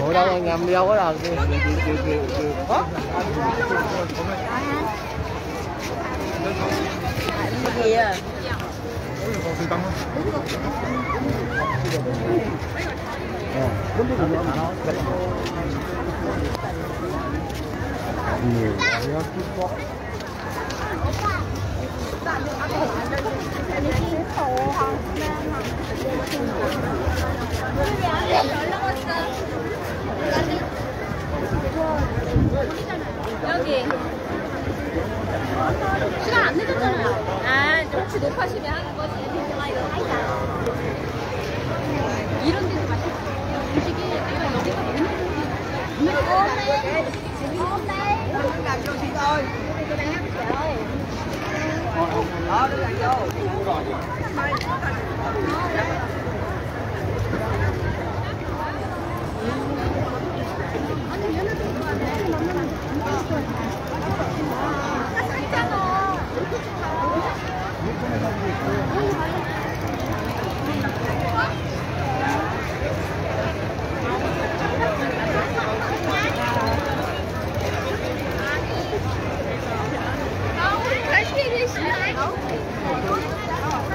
ủa, đâu ngầm đi, đâu có đâu kìa kìa kìa kìa cái gì à nhiều quá chút 여기 시간 안 늦었잖아요. 아, 혹시 높아시면 하는 거지. Đó, đứng đằng vô. Mai,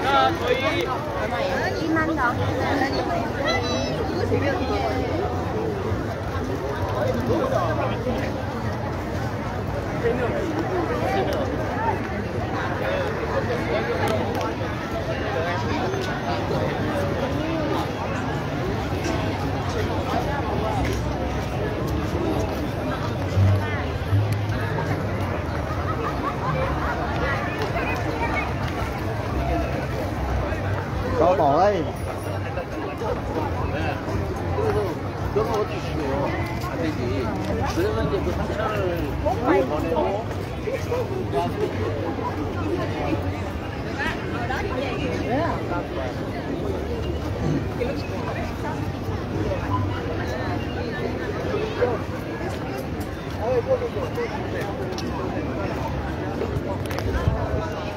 那可以。一万多。高宝哎。这个我必须要，还得给，所以你不吃，我也没得我。Thank you.